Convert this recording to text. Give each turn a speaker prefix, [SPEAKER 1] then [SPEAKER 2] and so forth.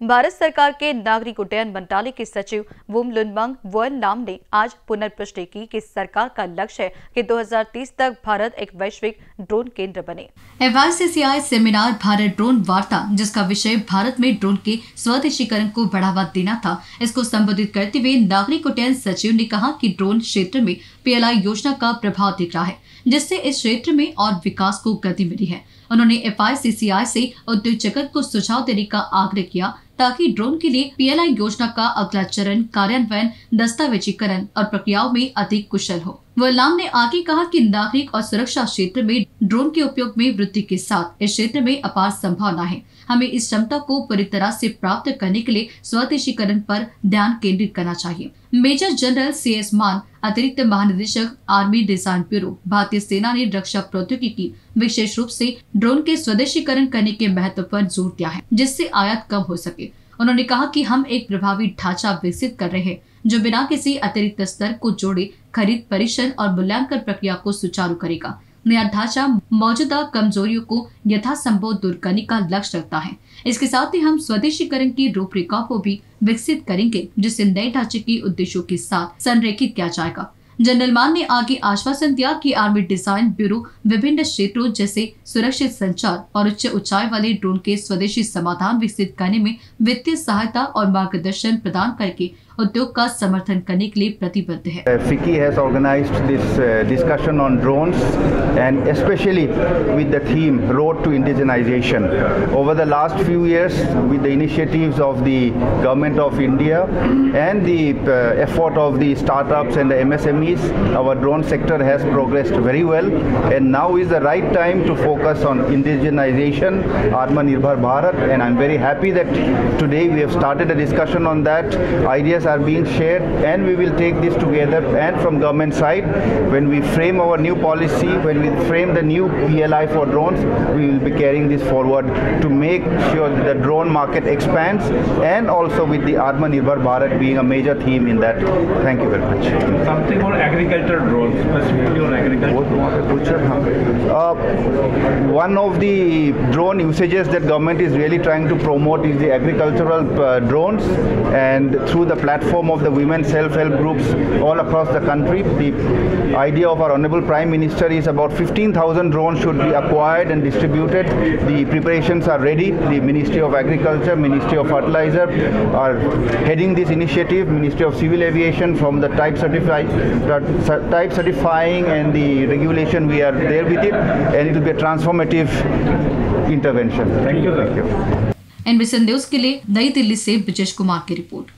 [SPEAKER 1] भारत सरकार के नागरिक उड्डयन मंत्रालय के सचिव वुम लुनमंग वोल नाम ने आज पुनर्पुष्टि की कि सरकार का लक्ष्य है कि 2030 तक भारत एक वैश्विक ड्रोन केंद्र बने।
[SPEAKER 2] एफआईसीसीआई सेमिनार भारत ड्रोन वार्ता, जिसका विषय भारत में ड्रोन के स्वदेशीकरण को बढ़ावा देना था, इसको संबोधित करते हुए नागरिक उड्डयन सचिव ने कहा की ड्रोन क्षेत्र में पीएलआई योजना का प्रभाव दिख रहा है, जिससे इस क्षेत्र में और विकास को गति मिली है। उन्होंने एफ़ से उद्योग जगत को सुझाव देने का आग्रह किया ताकि ड्रोन के लिए पीएलआई योजना का अगला चरण कार्यान्वयन, दस्तावेजीकरण और प्रक्रियाओं में अधिक कुशल हो। वल्लाम ने आगे कहा कि नागरिक और सुरक्षा क्षेत्र में ड्रोन के उपयोग में वृद्धि के साथ इस क्षेत्र में अपार संभावना है। हमें इस क्षमता को पूरी तरह से प्राप्त करने के लिए स्वदेशीकरण पर ध्यान केंद्रित करना चाहिए। मेजर जनरल सी एस मान अतिरिक्त महानिदेशक आर्मी डिज़ाइन ब्यूरो। भारतीय सेना ने रक्षा प्रौद्योगिकी विशेष रूप से ड्रोन के स्वदेशीकरण करने के महत्व पर ज़ोर दिया है, जिससे आयात कम हो सके। उन्होंने कहा कि हम एक प्रभावी ढांचा विकसित कर रहे हैं, जो बिना किसी अतिरिक्त स्तर को जोड़े, खरीद परीक्षण और मूल्यांकन प्रक्रिया को सुचारू करेगा। नया ढांचा मौजूदा कमजोरियों को यथासंभव दूर करने का लक्ष्य रखता है। इसके साथ ही हम स्वदेशीकरण की रूपरेखा को भी विकसित करेंगे, जिससे नए ढांचे के उद्देश्यों के साथ संरेखित किया जाएगा। जनरल मान ने आगे आश्वासन दिया कि आर्मी डिज़ाइन ब्यूरो विभिन्न क्षेत्रों जैसे सुरक्षित संचार और उच्च ऊंचाई वाले ड्रोन के स्वदेशी समाधान विकसित करने में वित्तीय सहायता और मार्गदर्शन प्रदान करके उद्योग का समर्थन करने के लिए प्रतिबद्ध है
[SPEAKER 3] FICCI has organized this uh, discussion on drones and especially with the theme Road to Indigenization. Over the last few years with the initiatives of the government of India and the uh, effort of the startups and the MSMEs, our drone sector has progressed very well and now is the right time to focus on indigenization, Atmanirbhar Bharat and I'm very happy that today we have started a discussion on that. Ideas are being shared and we will take this together and from government side when we frame our new policy when we frame the new PLI for drones we will be carrying this forward to make sure that the drone market expands and also with the Atmanirbhar Bharat being a major theme in that. Thank you very much.
[SPEAKER 4] Something on agriculture drones specifically on agriculture
[SPEAKER 3] uh, one of the drone usages that government is really trying to promote is the agricultural uh, drones. And through the platform platform of the women self-help groups all across the country. The idea of our Honorable Prime Minister is about 15,000 drones should be acquired and distributed. The preparations are ready. The Ministry of Agriculture, Ministry of Fertilizer are heading this initiative. Ministry of Civil Aviation from the type, certify, type certifying and the regulation we are there with it and it will be a transformative intervention.
[SPEAKER 4] Thank you. Thank you.
[SPEAKER 2] NBC news के लिए नई दिल्ली से ब्रजेश कुमार की report